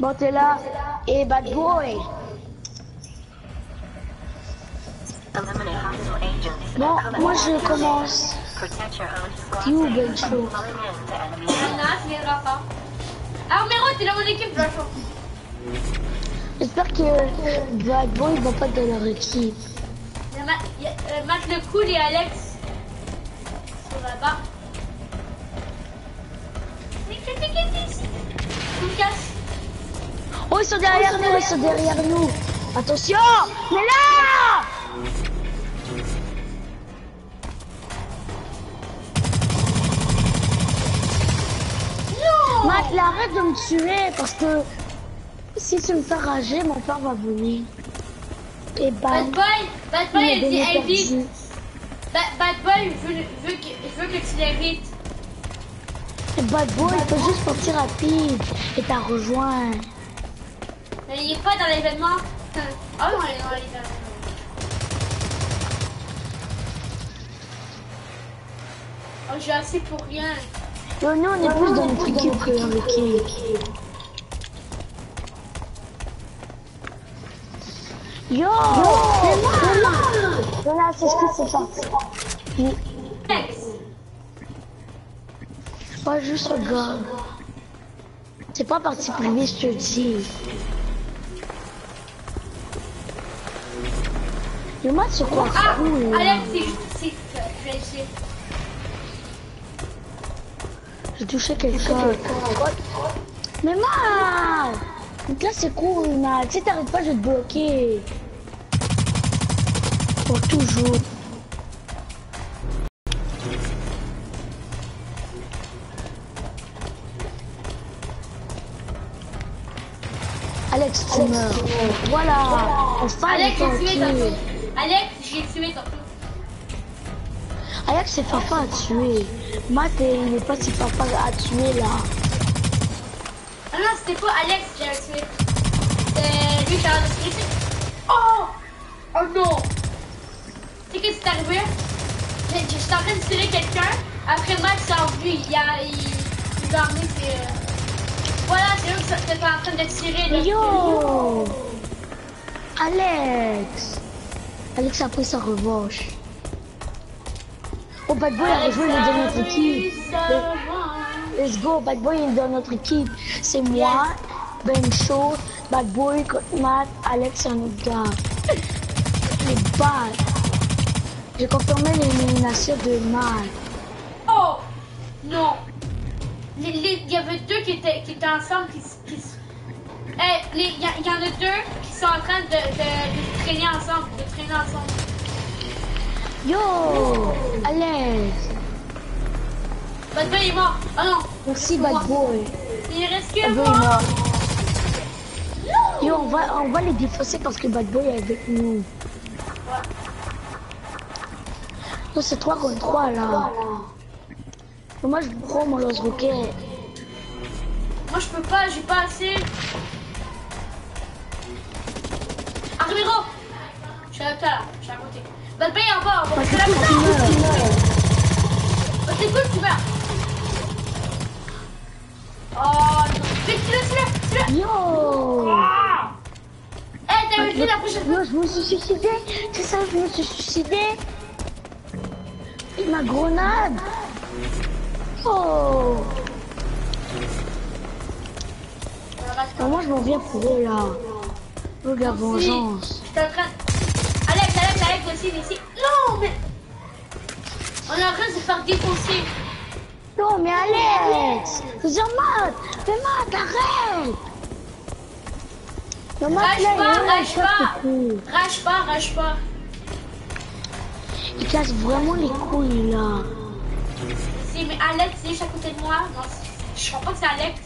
Bon, t'es là. Et bad boy. Bon, moi je commence. You, Ben pas. Ah, Romero, t'es dans mon équipe, je J'espère que Bad Boy va pas dans leur équipe. Euh, Matt le Cool et Alex sont là-bas. Oh, ils sont derrière nous, ils sont derrière nous. Attention Mais là Non Matt, là, arrête de me tuer parce que si tu me fais rager, mon père va venir. Et Bad Boy, Bad Boy, il dit Bad Boy, je veux, je veux que, je veux que tu l'invites. Et Bad Boy, il peut juste partir rapide et t'as rejoint. Mais il est pas dans l'événement. Ah non, il est dans l'événement. Oh, j'ai assez pour rien. Yo, nous, on est plus dans notre équipe que dans l'équipe. Yo C'est c'est ce que c'est parti. Oui. Alex, Pas juste regarde. C'est pas parti privé, je te dis. Le match c'est quoi? Ah, cool, c'est. J'ai touché quelqu'un. Mais mal Donc là c'est cool, mal. Si t'arrives pas, je vais te bloquer. Pour toujours. Tu meurs. Voilà. Enfin, Alex, j'ai tué tranquille. tantôt. Alex, j'ai tué tantôt. Alex, c'est papa à tuer. Matt, il est pas si papa à tuer là. Ah non, c'était pas Alex qui a tué. C'est lui qui a tué. Oh Oh non Tu sais qu'est-ce qui est arrivé J'étais en train de tirer quelqu'un. Après Max s'est revenu. Il a, il, il a emmené ses... Voilà, c'est eux qui étaient en train de tirer. Yo Alex Alex a pris sa revanche. Oh, Bad Boy a rejoint dans notre équipe. Let's go, Bad Boy est dans notre équipe. C'est moi, Ben Shaw, Bad Boy, Matt, Alex et un autre gars. Les bad. J'ai confirmé l'élimination de Matt. Oh Non Il y avait deux qui étaient, qui étaient ensemble. Qui, qui Il y, en a deux qui sont en train de, de, de traîner ensemble. De traîner ensemble. Yo Alex Bad Boy est mort. Oh non Merci Bad Boy. Il reste que moi mort. Yo, on va, on va les défausser parce que Bad Boy est avec nous. Yo, c'est 3 contre 3 là. Moi, je prends mon lance-roquette. Moi je peux pas, j'ai pas assez. Armiro Je suis à toi là, je suis à côté. Boy est en bas, on va tu meurs. Oh, c'est cool, tu meurs. Oh non. Vite, tire-le, tire-le, tire-le. Yo Ah Eh, t'as vu la prochaine fois Yo, je me suis suicidé. C'est ça, je me suis suicidé. Et ma grenade. Oh Non, Moi, je m'en viens pour eux là. Eux, la vengeance. J'étais en train. Alex, Alex, Alex aussi, ici. Non, mais. On est en train de se faire défoncer. Non, mais Alex C'est Matt Mais Matt, arrête Non, Matt, Rage là, pas, est rage là, pas. Rage pas, rage pas. Il casse vraiment les couilles, là. Si, mais Alex, il est juste à côté de moi. Non, je crois pas que c'est Alex.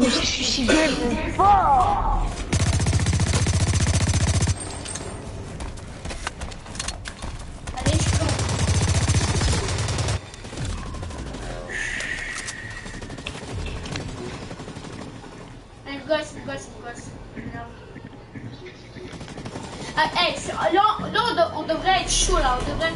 Je suis suicidé, mais fort Allez, je Un gosse, un gosse, un gosse. Ah, hey, là, là on, de- on devrait être chaud là, on devrait,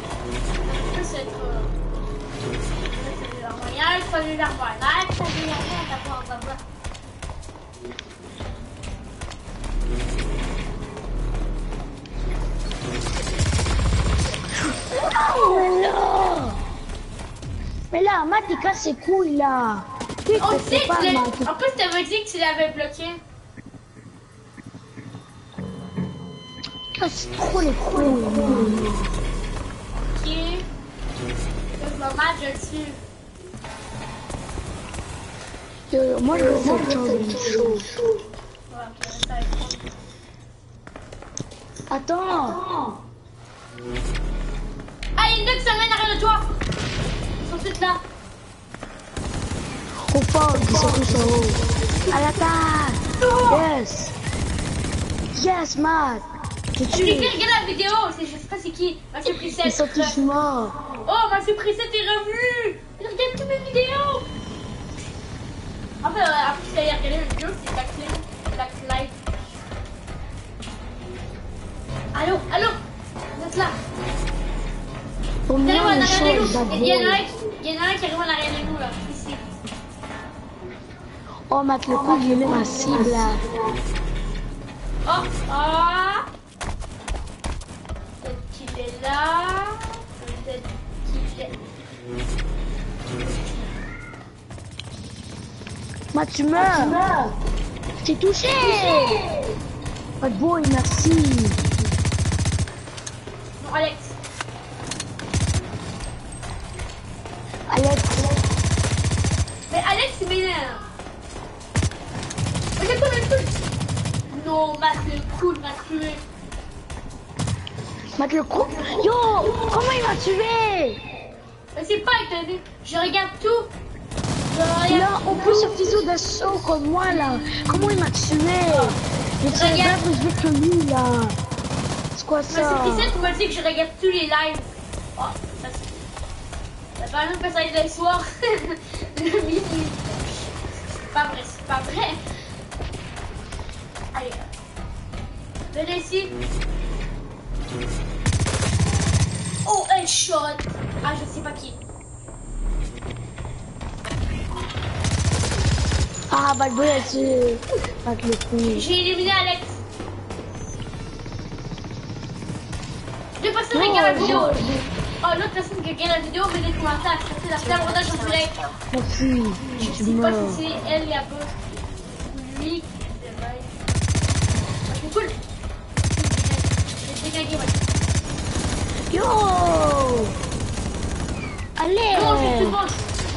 Oh, mais là Matt, il casse ses couilles, là te sait fais pas, le- En plus, t'avais dit que tu l'avais bloqué. Il casse trop les couilles. Ok. Je le. Euh, Moi, je veux faire va être bon. Attends Ah, il y a une deux qui s'amène arrière de toi. Ils sont tous là. Trop fort, ils sont tous en haut. À l'attaque Yes Yes, Matt Je Quelqu'un tue regarde la vidéo, c'est, je sais pas c'est qui. Mathieu Prissette. Ils sont tous morts. Oh, Mathieu Prissette est revenu. Il regarde toutes mes vidéos. En fait, euh, après, il a regardé la vidéo, c'est Backlight. Backlight. Allô, allô Vous êtes là Pour Il moi, arrive en le arrière de est nous. Il y en a un qui- un qui arrive en arrière de nous, là. Ici. Oh, Matt, le coup, il est ma cible, là. Oh, ah Peut-être qu'il est là. Peut-être qu'il est... Matt, tu meurs t'ai touché Bad boy, merci Non, Alex. Alex, Mais Alex, il m'énerve. Regarde comme le cool. Non, Matt, le m'a tué. Matt, le coup... Yo Comment il m'a tué? Mais c'est pas étonné. Je regarde tout. Là, en plus, un ciseau d'assaut comme moi, là. Comment il m'a tué Je tiens bien plus vite que lui, là. C'est quoi ça? Mathieu Prissette m'a dit que je regarde tous les lives? Oh, ça c'est... Ça va même pas ça les soirs. le midi. C'est pas vrai, c'est pas vrai. Allez. Venez ici. Oh, headshot. Ah, je sais pas qui. Ah, Bad boy a tué Matt, le coup. J'ai éliminé Alex. Deux personnes regardent la je- vidéo. Oh, l'autre personne qui regarde la vidéo met des commentaires. C'est la flamme rodage en direct. Merci, Je sais pas si c'est elle boss ou lui. Ah, C'est cool. J'ai dégagé, ouais. Yo Allez le monde.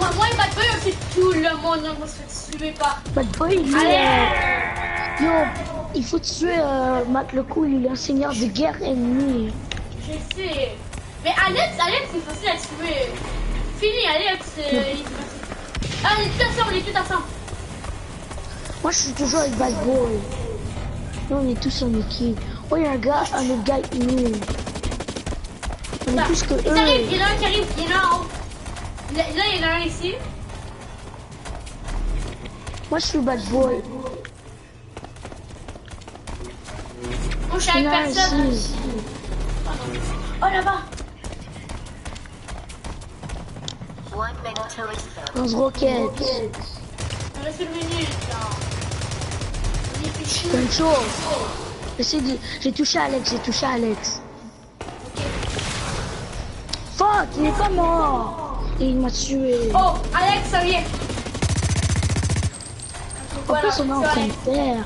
Moi, moi et Bad Boy, on fait tout le monde. Moi, je ne suivez pas. Bad boy, lui, euh, Yo, il faut tuer euh, Matt le coup, il est un seigneur de guerre ennemi. Je sais. Mais Alex, Alex, c'est facile à tuer. Fini, Alex. euh, il est. Ah, on est tous ensemble, on est tous ensemble. Moi, je suis toujours avec Bad Boy. Nous, on est tous en équipe. Oh, il y a un gars, un autre gars, nul. On est Là, plus que arrivent, il eux. y en a un qui arrive, il y en a un en haut. Là, là, il y en a un ici. Moi, je suis Bad Boy. Moi, je suis avec personne. ici. Oh, là-bas. Done. Lance roquette. Reste une minute, là. Chose. J'essaie de... J'ai touché Alex, j'ai touché Alex. Fuck, il est pas mort. Et il m'a tué. Oh, Alex, ça vient. En plus, on est en train de faire.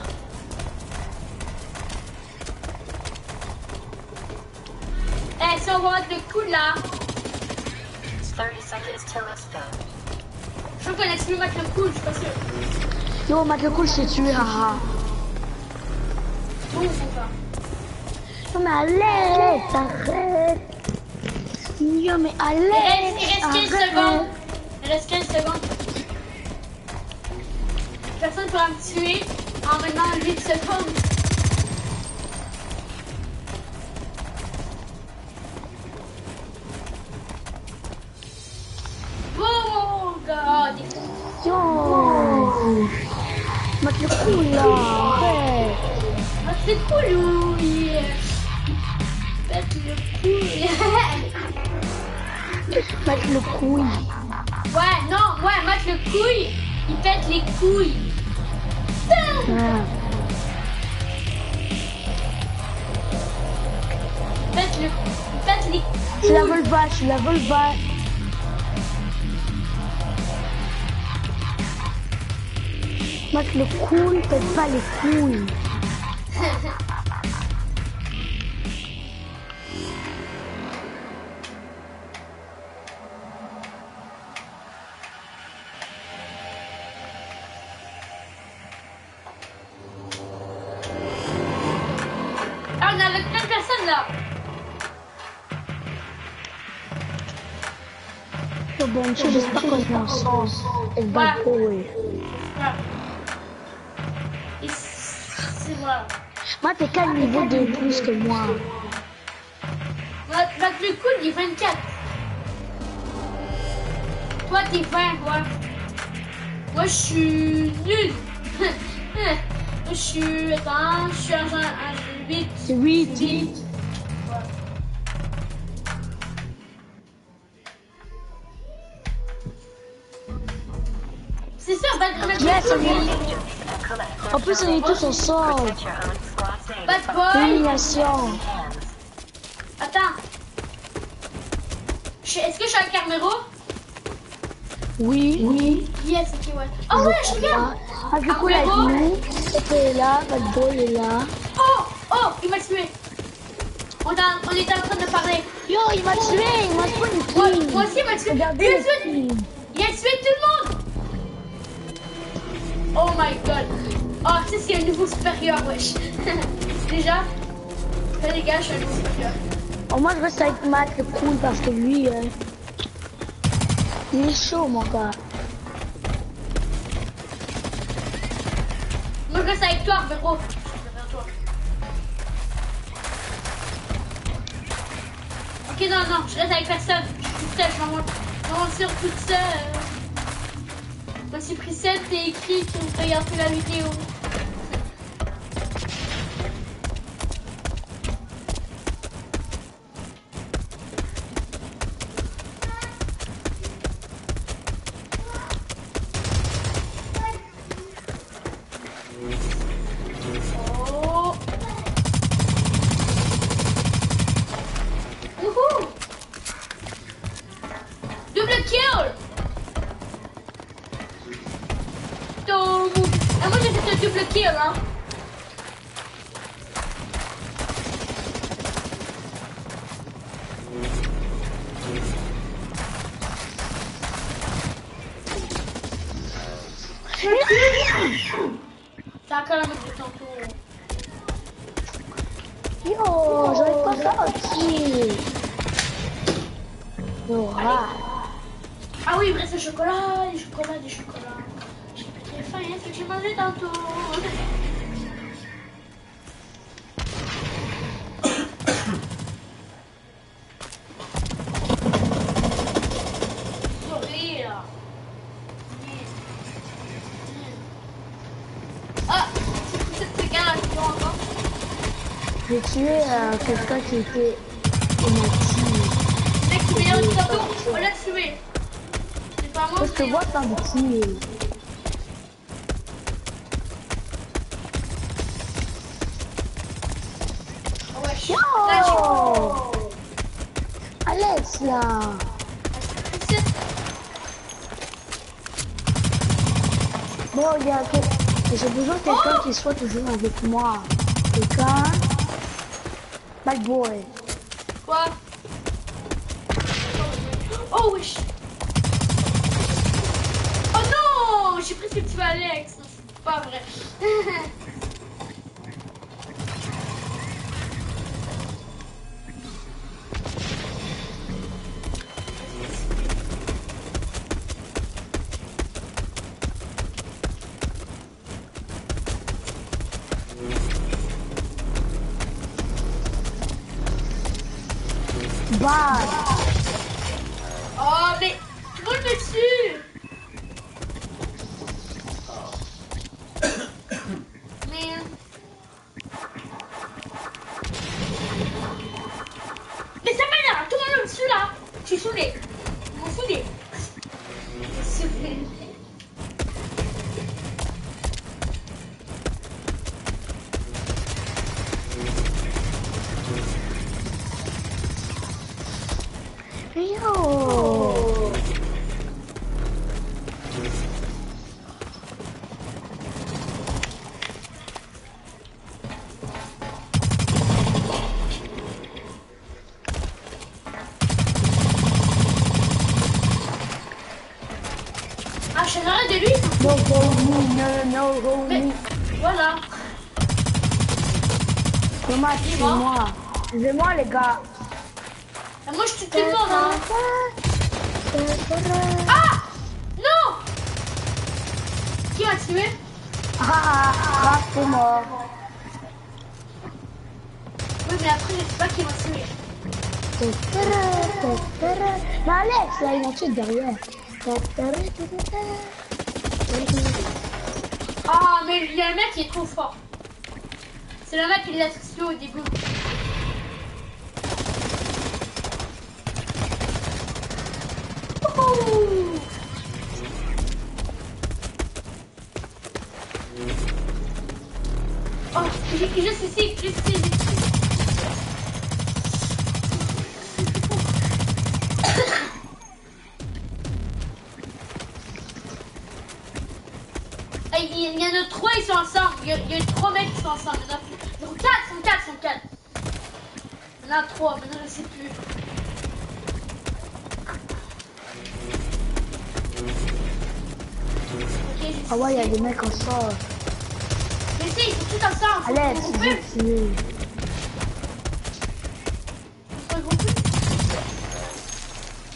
Eh, si on va mettre le coup là, 30 seconds till it's done. je a tué mettre le coup, je suis pas sûr. Le coup, je t'ai tué, haha. Bon, ou pas Non, mais Alex, arrête. Yo, mais Il reste, il Alex, reste 15 arrête. secondes. Il reste 15 secondes. Personne pourra me tuer en maintenant 8 secondes. Le coup. Matt le coup. Ouais, non, ouais, Matt le couille, il pète les couilles. Ah. Il pète le, il pète les la couilles. vole pas, je suis la vole pas. Mac le cool, pète pas les couilles. Et le bad boy. C'est voilà. Moi, t'es quel niveau de plus que moi? Matt Matt le couille, il est 24. Toi, t'es 20, ouais. Moi, je suis nul. Moi, je suis. Attends, je suis un 8. C'est 8. 8. En plus, on est tous ensemble. Bad Boy. Attends. Est-ce que je suis un Carmero? Oui. Oui. Yes, ok, ouais. Oh ouais, je regarde. Ah, du coup, la est là, Bad Boy est là. Oh, oh, il m'a tué. On, a- on était en train de parler. Yo, il m'a tué, il m'a tué Moi, kill. moi aussi, il m'a tué. Il a tué tout le monde. Oh my god. Oh, ça, c'est un niveau supérieur, wesh. Déjà, là, les gars, je suis un niveau supérieur. Oh, moi, je reste avec Matt, le cool, parce que lui, euh, il est chaud, mon gars. Moi, je reste avec toi, Véro. Ok, non, non, je reste avec personne. Je suis toute seule, je m'en- m'en mentir toute seule. Voici preset et écrit que vous regardez la vidéo. Tour. Yo, j'aurais pas sorti. Nora. Ah oui, reste le chocolat, des chocolats, des chocolats. J'ai plus très faim, hein, fait que j'ai mangé tantôt. Sourire. Ah, c'est c'est quand la vidéo encore J'ai quelqu'un qui était inactif. Mec, tu viens de tantôt, on l'a tué. C'est pas moi, Parce que c'est... moi, t'en tué. Ah ouais, je- Yo Là, je- Alex, là. Bon, il y a j'ai besoin de quelqu'un qui soit toujours avec moi. Quelqu'un. Bad boy. Quoi? Oh wesh. Oh non J'ai presque tué Alex. C'est pas vrai Bad. Go Mais voilà. Thomas, c'est moi. C'est moi, les gars. Ah, moi, je tue tout le monde, hein. Ah Non Qui m'a tué? Ah, ah, ah, c'est mort. Oui, mais après, je sais pas qui m'a tué. Mais Alex, là, ils m'ont tué derrière. Ah, mais il y a un mec qui est trop fort. C'est le mec qui l'a au début. Des mecs ensemble. Mais si, ils sont tous ensemble. Tué. Ils sont regroupés.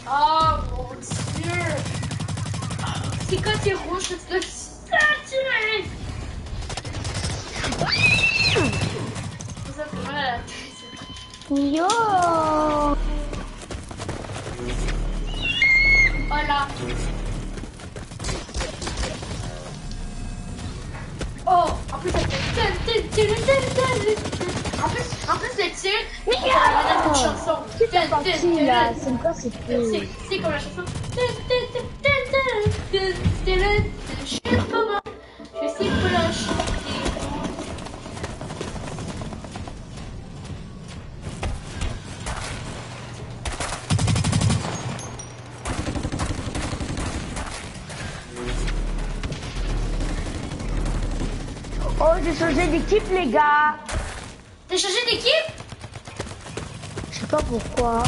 Oh mon dieu. C'est quand t'es rouge, à la tête. Yo Voilà. En plus, en plus le tir, Mais ça va donner une oh chanson. C'est quoi, cool c'est comme la chanson. J'ai changé d'équipe, les gars T'as changé d'équipe? Je sais pas pourquoi.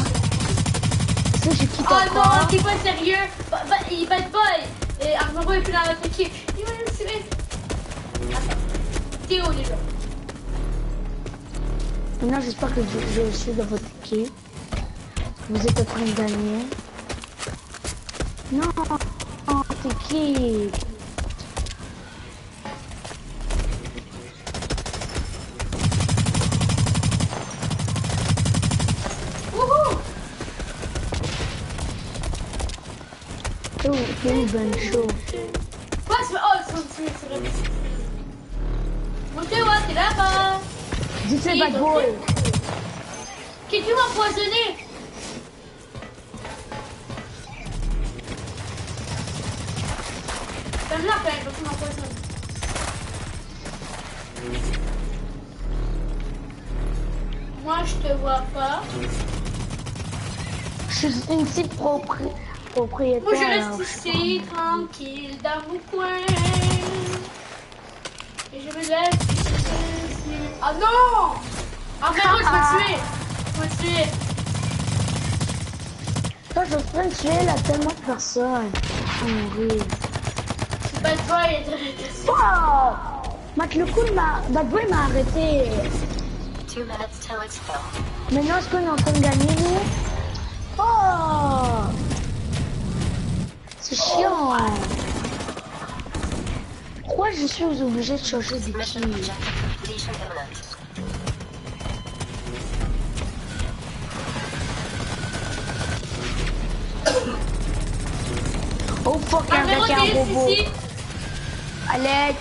Sais, j'ai quitté Oh encore. non, t'es pas sérieux. Ba- ba- il bad boy. Et Armando est plus dans notre équipe. Où déjà Maintenant, j'espère que je, je suis dans votre équipe. Vous êtes en train de gagner. Non, c'est qui Wouhou Oh, bon show. Oh, ils sont tués, c'est vrai. Montez, ouais, t'es là-bas. Dis c'est bad boy. Qui tu m'as empoisonné? Comme là, quand même, tu m'empoisonnes. Moi, je te vois pas. Je suis une petite propri- propriétaire. Moi, je alors, reste je ici, tranquille, dans mon coin. Et je me laisse ici. Ah non Ah, frérot, tu m'as tué Tu m'as tué Toi, je de tuer là tellement de personnes. Mourir. Bad boy est Wow Matt le cool m'a... Bad boy m'a arrêté. Two minutes till exfil. Maintenant, est-ce qu'on est en train de gagner, nous? Oh C'est chiant. Pourquoi je suis obligé de changer d'équipe. Oh fuck, il y a un gars qui a un robot. t'es ici Alex,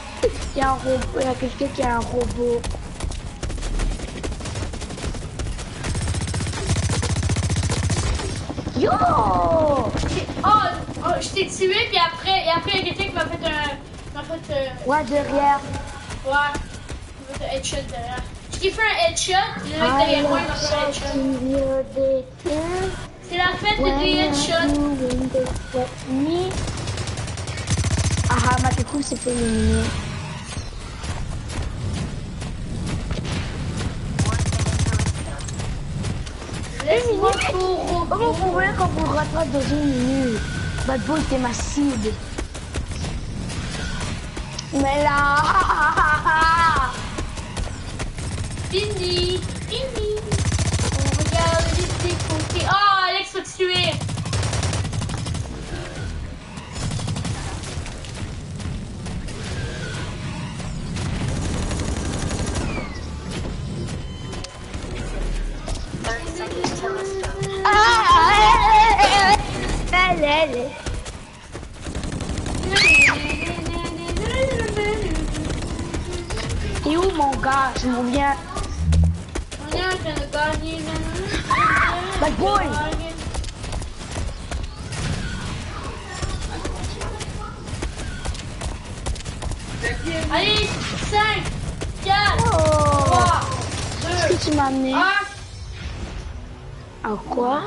il y a un robot, il y a quelqu'un qui a un robot. Yo Oh, oh, je t'ai tué, puis après, et après, il y a quelqu'un qui m'a fait un. m'a fait. Euh, Ouais, derrière. ouais. Il m'a fait un headshot derrière. Je t'ai fait un headshot, puis le mec derrière moi, il m'a fait un headshot. C'est la fête des headshots. Ah ah, ma cool s'est fait éliminer. Laisse-moi minute. pour Comment vous robot. voulez quand vous rattrape dans une minute? Bad Boy, t'es ma cible. Mais là Fini Fini On regarde les décomptés. Oh, Alex faut tuer Et où mon gars? Je m'en viens. Bad boy. Allez, 5, 4, Oh 3, Qu'est-ce 2, que tu m'as amené? 1. À quoi?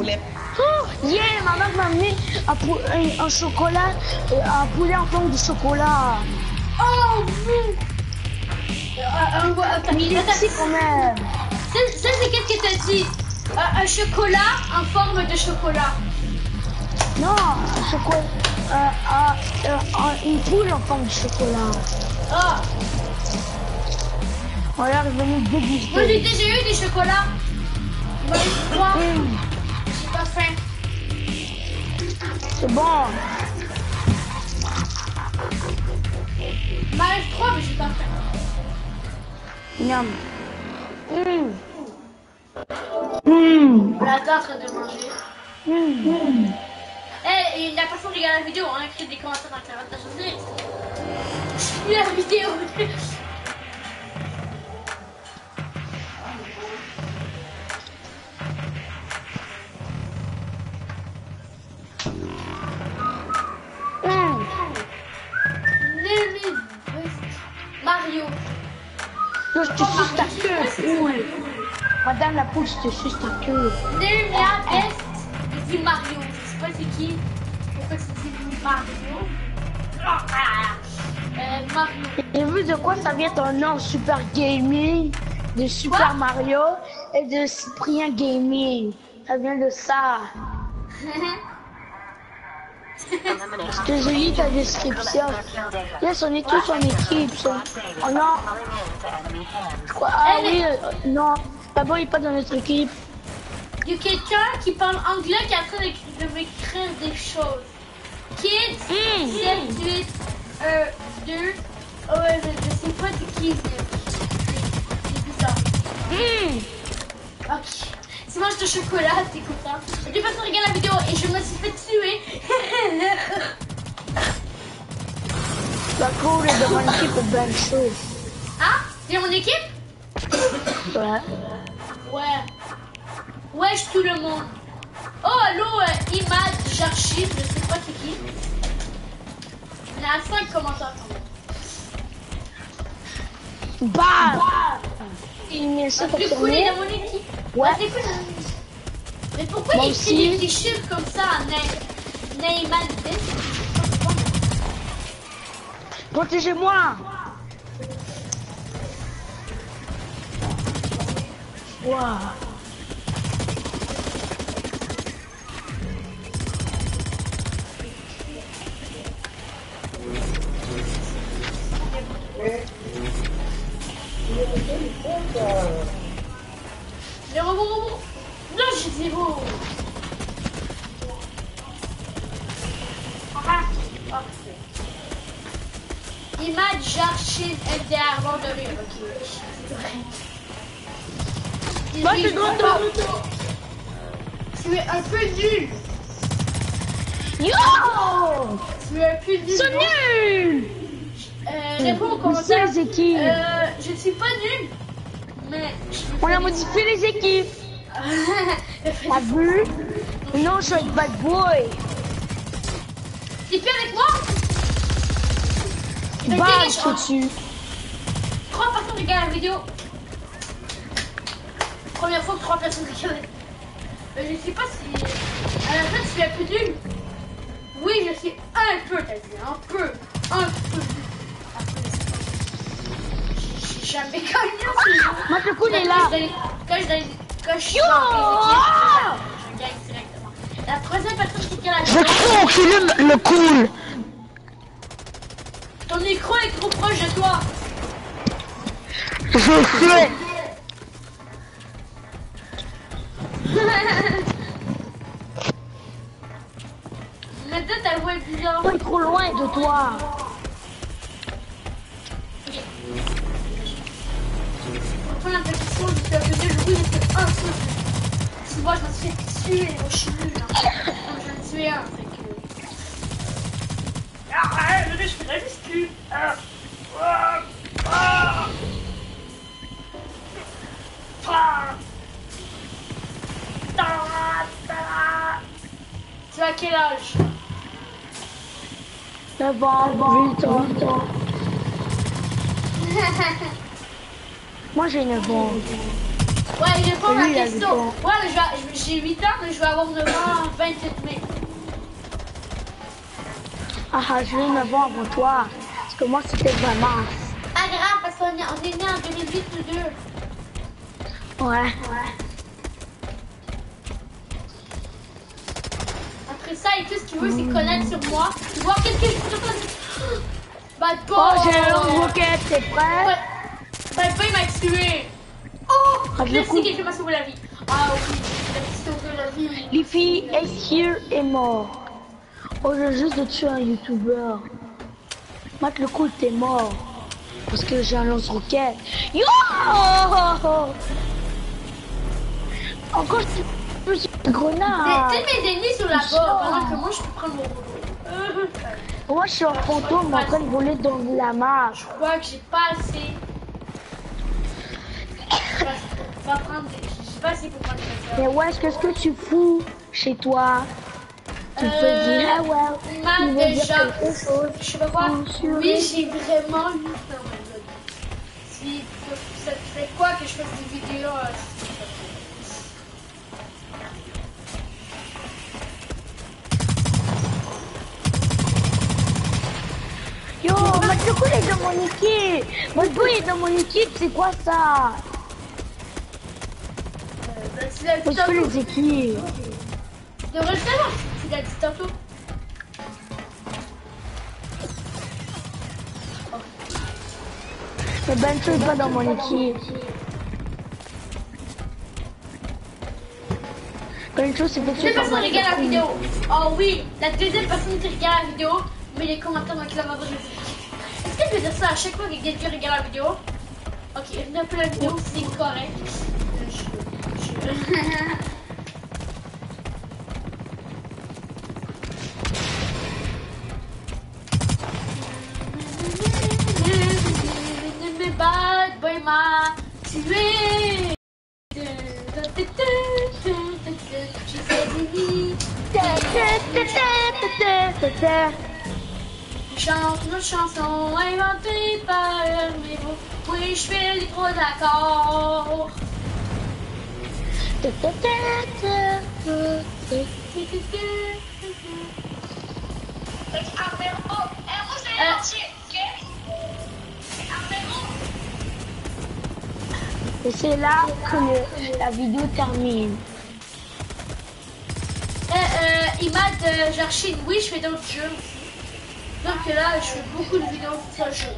Poulet. Oh, yeah, maman m'a amené un, un- un chocolat, euh, un poulet en forme de chocolat. Oh, oui. Euh, Mais il est attends. petit quand même. Ça, ça, c'est qu'est-ce que t'as dit? Euh, Un chocolat en forme de chocolat. Non, un chocolat, euh, euh, un- une poule en forme de chocolat. Ah, Voilà, je vais nous moi j'ai déguster. déjà eu des chocolats. Moi, C'est bon. Marie 3, mais j'ai pas faim. Miam. On l'attend en train de manger. Hum. Eh, et la personne qui regarde la vidéo, on écrit des commentaires dans le commentaire. Je la vidéo. Mario. Non, je te suce ta queue. Madame la poule, je te suce ta queue. Nemia Best, il dit Mario. Je sais pas c'est qui. Pourquoi dis Mario? Ah, euh, Mario. J'ai vu de quoi ça vient ton nom, Super Gaming, de Super Quoi? Mario et de Cyprien Gaming. Ça vient de ça. Je te lis ta description. Yes, on est tous en équipe. Oh non, Ah oui, euh, non. D'abord, il est pas dans notre équipe. Il y a quelqu'un qui parle anglais qui est en train de, de m'écrire des choses. Kids, Mm. 7, 8, 1, 2. Oh, ouais, je, je sais pas c'est qui. C'est c'est bizarre. Hum. Ok. Si je mange de chocolat, t'es content. De toute façon, regarde la vidéo et je me suis fait tuer. La cool est dans mon équipe est bonne chose. ah, c'est mon équipe? Ouais. Ouais. Wesh tout le monde. Oh, allô, euh, Imad, j'archive, je sais pas c'est qui. Il y a 5 commentaires quand même. Bam Il ça pour C'est cool, il est mon équipe. Ouais. Ah, cool. Mais pourquoi Moi il aussi. écrit des chiffres comme ça Neymar Protégez-moi Waouh Rire. Ok. Moi, je vois pas. Tu es un peu nul. Yo Tu es un peu nul. C'est nul Euh, réponds aux commentaires. les équipes Euh, je ne suis pas nul. Mais. On a modifié les équipes T'as vu? Non, je suis avec Bad Boy T'es plus avec moi? Dégage, je te tue Regardent la vidéo. Première fois que trois personnes regardent. Euh, je sais pas si. À la fin, je suis un peu nul. Oui, je suis un peu, t'as dit. Un peu. Un peu. J'ai jamais gagné ce jeu. Moi, le coup, il est là Quand je donne- Quand je Quand gagne directement. La troisième personne qui regarde la Je vidéo. trop enculer le cool Ton équipe Je sais. Maintenant, t'as joué bizarre. Pas trop loin de toi. On prend la pétition, je suis appelé le bruit, c'est un seul. Tu vois, je me suis fait tuer, je suis nul. Hein. Non, je vais en tuer un, que. Arrête, je fais la As quel âge C'est bon, 8 ans. Moi j'ai 9 ans. Ouais, je réponds à la question. ans. Ouais, mais je vais- j'ai 8 ans, mais je vais avoir 9 ans en 27 mai. Ah, ah, j'ai eu 9 ans avant toi. Parce que moi c'était vraiment. Pas grave, parce qu'on est, on est nés en 2008 tous deux. Ouais. Après ça, et tout ce qu'il veut, c'est connaître sur moi. Voir qu'est-ce je Bad boy! Oh, j'ai un roquette, t'es prêt Ouais. Bad boy m'a tué! Oh! Ah, je coupe. quelqu'un m'a sauvé la vie. Ah oui, il a sauvé la vie. Liffy est here est mort? Oh, j'ai juste de tuer un youtubeur. Matt le coup, t'es mort. Parce que j'ai un lance-roquette. Yo Encore je une grenade. T'es mes ennemis sur la bas pendant que moi je peux prendre mon robot. Euh, Moi, je suis un fantôme en train de voler dans la marche. Je crois que j'ai pas assez. Je prendre pas assez pour prendre Mais ouais, qu'est-ce que tu fous chez toi? Tu peux Euh, dire, ah ouais, Matt, tu veux dire déjà, quelque chose Je sais pas quoi. Oui, j'ai vraiment lu. God. Si ça te fait quoi que je fasse des vidéos Yo, Matsuko est dans mon équipe Matsuko est dans mon équipe, c'est quoi ça bah, je fais tantôt. les équipes. Tu devrais le savoir. Mais Bencho est pas dans mon équipe. Bencho s'est fait Deux tuer par personnes regardent la vidéo. Oh oui, la deuxième personne qui regarde la vidéo met les commentaires dans la je vais dire ça? À chaque fois que quelqu'un regarde la vidéo Ok, n'ai plus la vidéo, c'est correct. Je, je... chante nos chansons inventées par mes mots. Oui, je fais les trois accords. Et c'est là que le- la vidéo termine. Euh, euh, genre chez oui, je fais d'autres jeux Donc là, je fais beaucoup de vidéos sur ce jeu.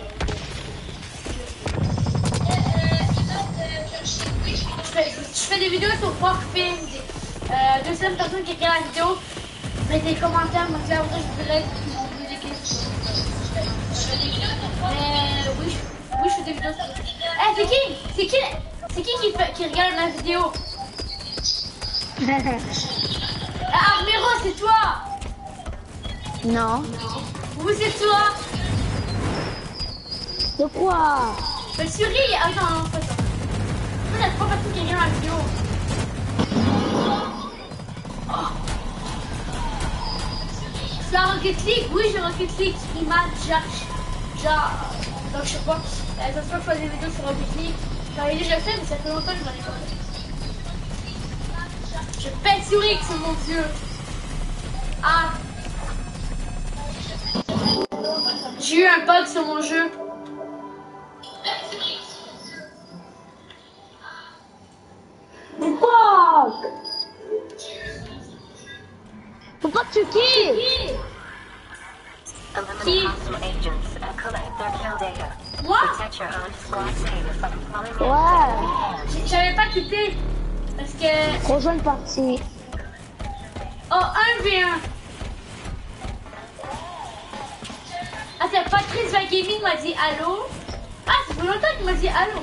Je fais, je fais des vidéos sur Warframe, des euh, deuxième personne qui regarde la vidéo, met des commentaires, moi là, après je dirais qu'ils ont posé des questions. Mais oui, je, oui, je fais des vidéos sur Eh, c'est qui? C'est qui? C'est qui qui, fait- qui regarde la vidéo? Ah, Armero, c'est toi! Non. Oui, c'est toi De quoi Mais souris Attends, non, c'est pas ça. Moi, il y a trois personnes qui regardent la vidéo. C'est la Rocket League? Oui, j'ai Rocket League. Il m'a déjà... déjà... Donc, je sais pas. Ça se peut que je des vidéos sur Rocket League. J'en ai déjà fait, mais ça fait longtemps que je m'en ai pas fait. Je pète sur X, mon dieu. Ah J'ai eu un bug sur mon jeu. Pourquoi Pourquoi tu kills Eliminate hostile agents and collect their kill data. Moi, Ouais. j'avais pas quitté. Parce que. Rejoins une partie. Oh, 1v1. Attends, Patrice Van Gaming m'a dit allô? Ah, fait longtemps qu'il m'a dit allô.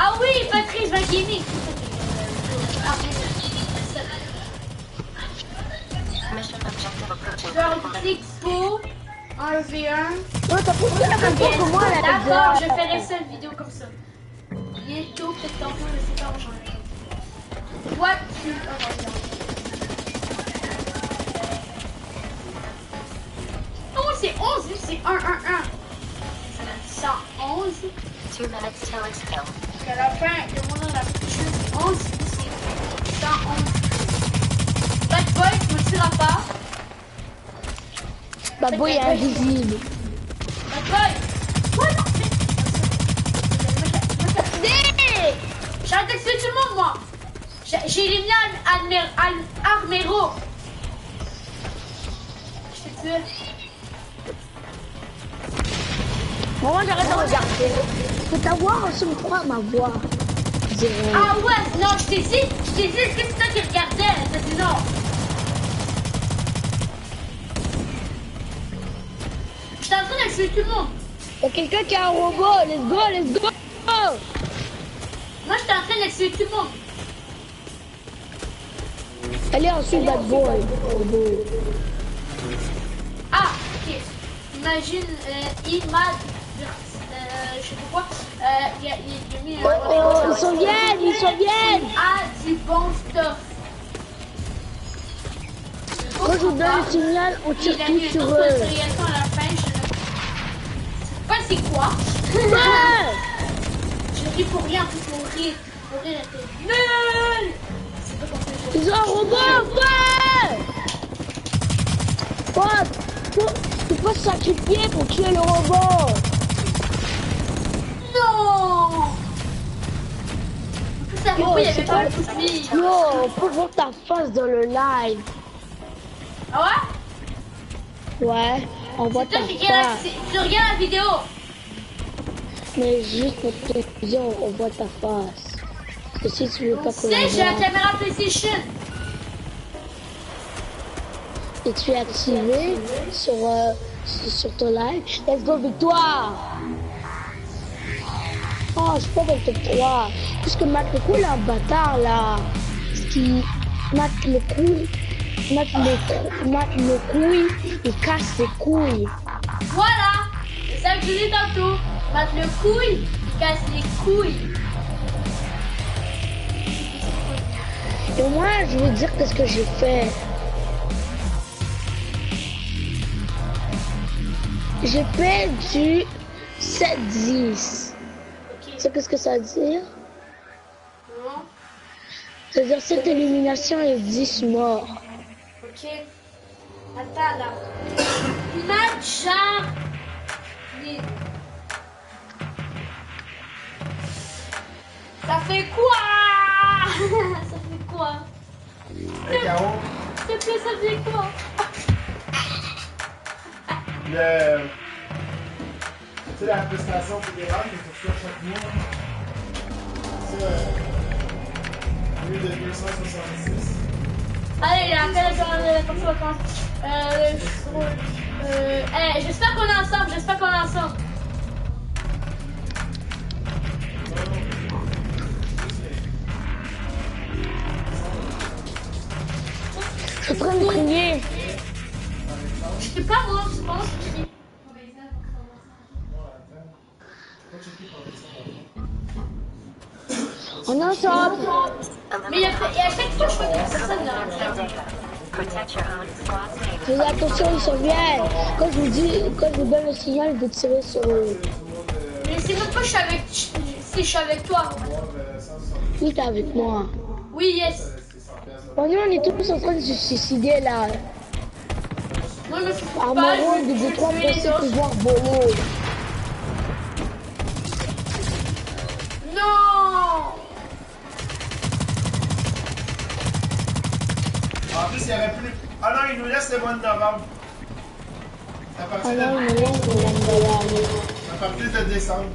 Ah oui, Patrice Van Gaming. Ah, Mission objective approaching Genre. Expo, 1v1. Non, t'as posté la même chose que moi, la D'accord, je ferai une vidéo comme ça. C'est 11, lui, c'est 1, 1, 1. 111. Two minutes till la fin, le monde a c'est 11, c'est 111. Bad boy, tu me tueras pas. Bad boy est invisible. Bad boy. Quoi, non, mais... J'arrête de tuer tout le monde, moi. J'ai j'ai éliminé Admer, Al- Armero. Je t'ai tué. Moi, j'arrête de regarder. Faut t'avoir me croire ma voix. Ah ouais, non, je t'ai dit, je t'ai dit, est-ce que c'est toi qui regardais T'as dit non. J'étais en train de tuer tout le monde. Y'a quelqu'un qui a un robot. Let's go, let's go. Moi, j'étais en train de tuer tout le monde. Allez, ensuite, bad boy. Ah, ok. Imagine, euh, je sais pas quoi, euh, il, a, il a mis un... Oh, oh, ils s'en viennent, ils s'en viennent. Ah, du bon stuff. Quand je vous donne le signal, on tire Il a tout mis une sur eux. pas c'est quoi. Je ris pour rien, pour rire. Pour rire, était nul. Pas Ils ont un robot, ouais. Ouais, faut, il faut se sacrifier pour tuer le robot. Ça Yo, il y avait pas pas- le coup de vie. Yo, on peut voir ta face dans le live. Ah ouais? Ouais, on voit ta face. la- tu regardes la vidéo. Mais juste pour te dire, on voit ta face. Parce que si tu veux pas qu'on la sais, j'ai la caméra PlayStation. et tu es activé sur, euh, sur sur ton live, let's go victoire Oh, je suis pas dans le top 3. Puisque Matt le coup, il est un bâtard, là. Ce qui... Matt le. Matt le, le couille, il casse ses couilles. Voilà. C'est ça que je dis tantôt. Battre le couille, il casse les couilles. Et moi, je veux dire qu'est-ce que j'ai fait. J'ai perdu 7-10. Sais qu'est-ce que ça veut dire Non. Ça veut dire 7 éliminations et 10 morts. Ok. Attends là. Match genre. Les- Ça fait quoi? Ça fait quoi? S'il te plaît, ça fait quoi? Le... Tu sais, la prestation fédérale que tu reçois chaque mois, ça, euh, au lieu de 266, Allez, la appelle de partie vacances. Euh, je- euh, eh, j'espère qu'on est ensemble, j'espère qu'on est ensemble. Je suis en et à chaque fois, je vois que personne n'a Faites attention, ils s'en viennent. Quand je vous dis, quand je vous donne le signal de tirer sur eux. Mais c'est pas que je suis avec, si je suis avec toi. Oui, t'es avec moi. Oui, yes. Bon, nous, on est tous en train de se suicider là. Moi, je pas. Armero, je- de je Détroit, tuer les pensez autres. pouvoir voler. Le mois de novembre. À partir de, laisse de l'emballage. à partir de décembre.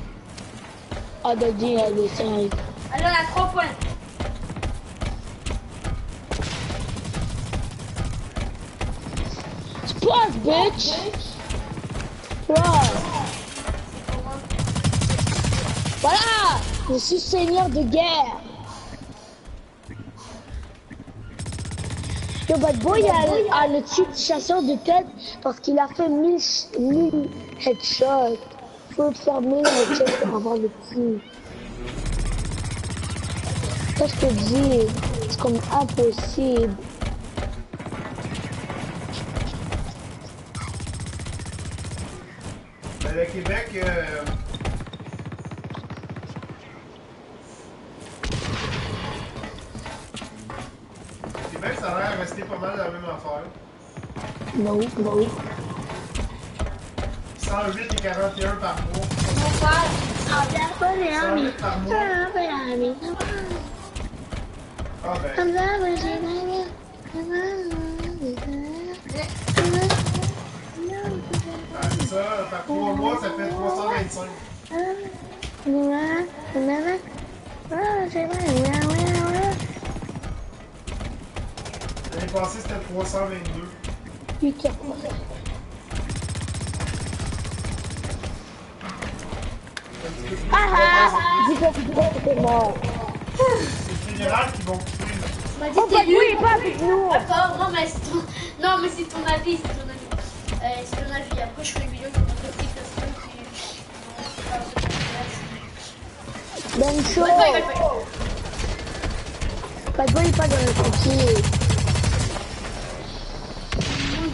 Ah, de dire, elle est cinq. Alors, à 3 points. Splash, bitch! Splash! Voilà! Je suis seigneur de guerre! Le bad boy a, le titre chasseur de tête parce qu'il a fait 1000 1000 headshots. Faut faire 1000 headshots pour avoir le titre. Ça, je te dis, c'est comme impossible. Le Québec, euh, le Québec, ça a l'air resté pas mal la même affaire. Non, non. 108 et 41 par mois. Mon frère. Ah, bien, pas les 108 par mois. Ah, pas les amis. Ah ben, Comme ça, moi, j'ai pas bien. ah, c'est ça, par 3 mois, ça fait 325. L'année passée, c'était 322. Petit peu plus. Ah c'est. C'est général qui pas avec nous. Non, mais c'est ton avis, c'est ton avis. C'est ton avis. Après, je fais une vidéo qui montre le clip parce que puis... Non, c'est pas Ben chaud. Bad boy, bad boy. Bad boy, pas dans le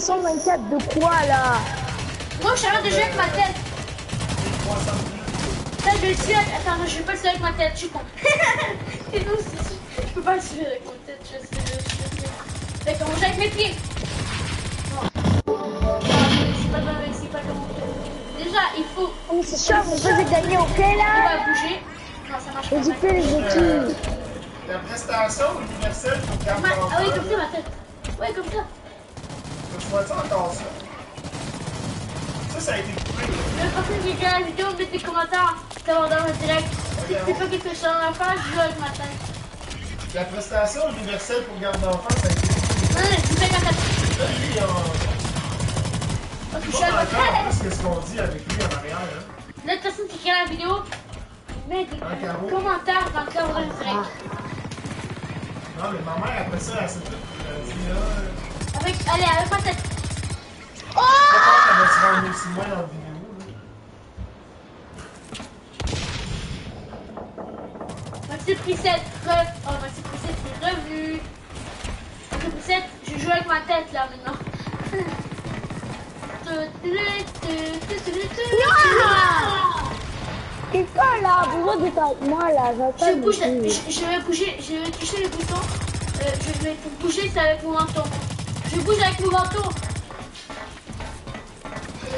fini 624 de quoi là Moi, je suis en train de jouer avec ma tête. Et 300 plus. Là, je vais le Attends, je vais pas le tuer avec ma tête. Je suis con. Et non, c'est- je peux pas le tuer avec ma tête. Je sais, je sais. Fait qu'on joue avec mes pieds. Non. C'est pas c'est on. Déjà, il faut. Oh, c'est sûr, on peut gagner Il là va bouger. Non, ça marche Je pas. les équipes. La prestation universelle Ah oui, comme ça, ma tête. Ouais, comme ça. Tu vois ça encore ça? Ça, ça a été coupé. Le prochain qui regarde la vidéo, mettez des commentaires. Ça va dans le direct. Si c'est pas quelque chose la face, je joue avec ma tête. La prestation universelle pour garde d'enfant, ça a été coupé. Non, non, je joue avec ma tête. Là, lui, en... Parce que je suis tête. plus que ce qu'on dit avec lui en arrière. Hein. La personne qui regarde la vidéo, met des commentaires dans le cadre direct. Non, mais ma mère, après ça, elle s'est toute euh, dit là. Avec, allez, avec ma tête. Oh. Maxi Preset, re... Oh, Maxi Preset, c'est. Maxi Preset, je joue avec ma tête là maintenant. T'es pas là, pourquoi pas avec moi là J'entends Je bouge, des je, je vais bouger, je vais toucher les boutons. Euh, je vais bouger, c'est avec mon menton. Je bouge avec mon menton.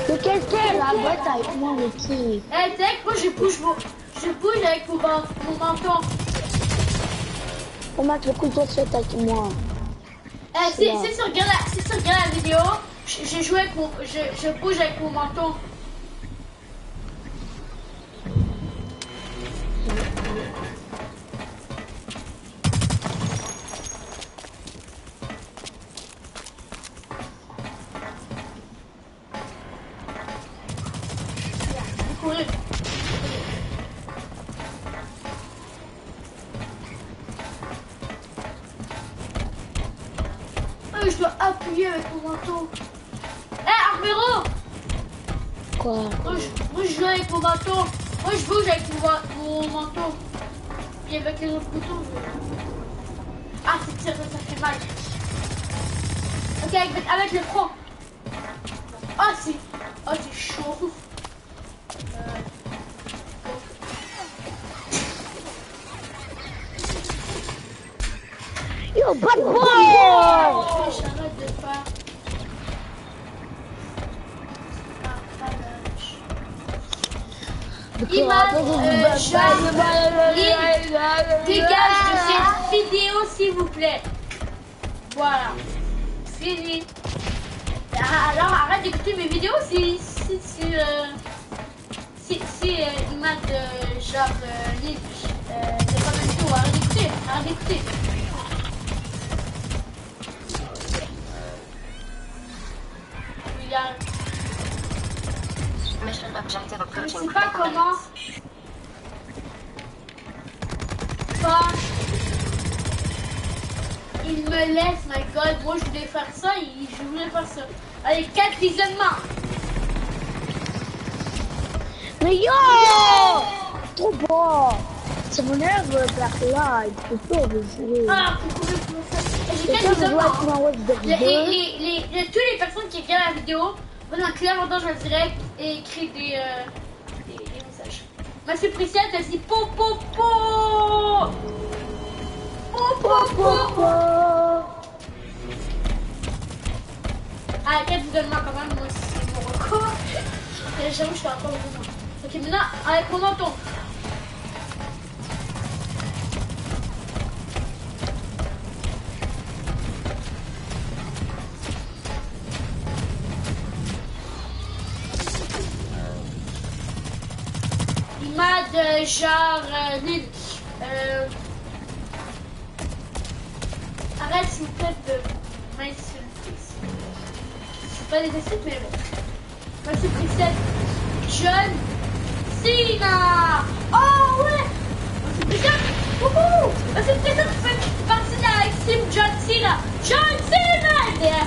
Mais quelqu'un là, va t'es avec moi, mais qui Eh, tu moi je bouge, mon- je bouge avec mon, mon menton. Comment tu veux toi tu fais avec moi Eh, si, si tu regardes la, si tu regardes la vidéo, je, je joue avec mon, je, je bouge avec mon menton. Mes vidéos si, si, si, euh, si, si euh, Iman de genre euh, Lille, euh, c'est pas mes vidéos. Arrête d'écouter. Arrête d'écouter. Il y a- Je approaching sais pas comment. Pas. Il me laisse, my god. Moi, je voulais faire ça. il- Je voulais faire ça. Allez, 4 visionnements. Mais yo Trop bon C'est mon œuvre par là, il faut pas jouer. Ah, pourquoi je faire ça J'ai Et 4 ça, je dois être visionnements. ma web de Les, les, toutes les personnes qui regardent la vidéo vont dans le clair dans le direct et écrivent des, euh, des, des messages. Monsieur Priscilla, t'as dit po po po Po po po Ah, 4 visionnements quand même, moi c'est mon record. Et J'avoue, je suis encore au moment. Ok, maintenant, avec mon menton. Euh, genre, euh. Euh, arrête s'il vous plaît de m'insulter. C'est pas des insultes, mais bon. Monsieur Priscilla, John Cena. Oh ouais Monsieur Priscilla, wouhou Monsieur Priscilla, tu fais partie de la team John Cena. John Cena there.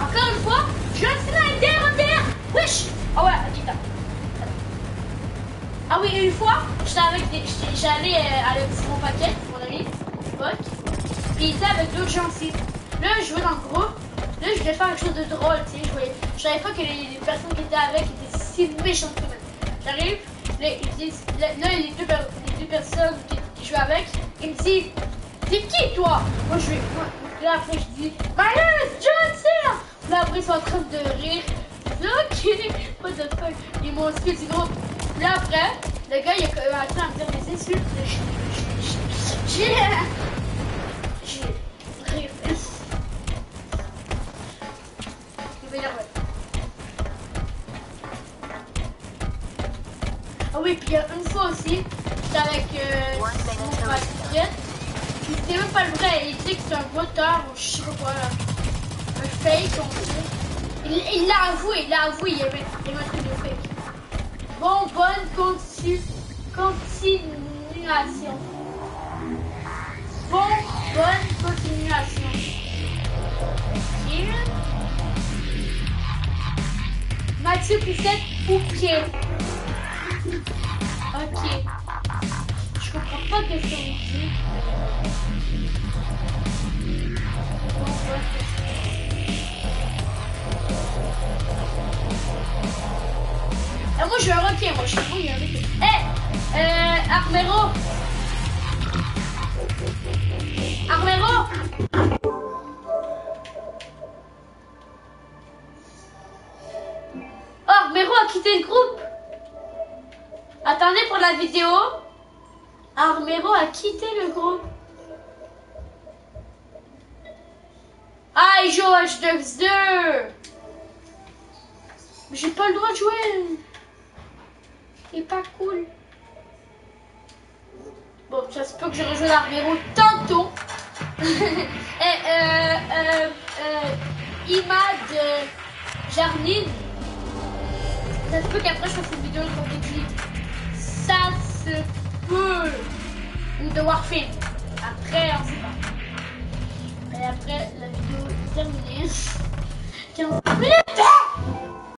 Encore une fois, John Cena there, there. Wesh Ah ouais, attends. Ah oui, une fois, j'étais avec des. J'allais euh, avec mon paquet, mon ami, mon pote. Puis il était avec d'autres gens aussi. Là, je jouais dans le groupe. Là, je voulais faire quelque chose de drôle, tu sais. Je voyais- Je savais pas que les, les personnes qui étaient avec étaient si méchantes que même. J'arrive, là, me disent. Là, là, les, deux, les deux personnes qui, jouaient avec, ils me disent T'es qui toi? Moi, je vais. Là, après, je dis is John Cena Là, après, ils sont en train de rire. Dis, Ok, what the fuck Ils m'ont exclu du groupe. Là, après, le gars, il a commencé à me dire des insultes. Là, j'ai- j'ai- Ah oui, puis il y a une fois aussi, j'étais avec euh, mon paquet. Puis c'était même pas le vrai, il disait que c'était un moteur ou je sais pas quoi là. Un fake, on dit. Il il l'a avoué, il l'a avoué, il y avait, il y avait un truc de fake. Bon, bonne continu, continuation. Bon, bonne continuation. Ok. Mathieu Poussette ou pied. Ok. Je comprends pas ce que ça me dit. Ah, moi, je suis un requin, moi. Je suis oui, un requin. Eh, euh, Armero. Armero. La vidéo. Armero a quitté le groupe. Ah, il joue à H2 Mais j'ai pas le droit de jouer. C'est pas cool. Bon, ça se peut que je rejoigne Armero tantôt. Et, euh, euh, euh, Imad Jarnine. Ça se peut qu'après je fasse une vidéo Deadly. Ça se peut. Ou de Warframe. Après, on sait pas. Et après, la vidéo est terminée. 15 minutes!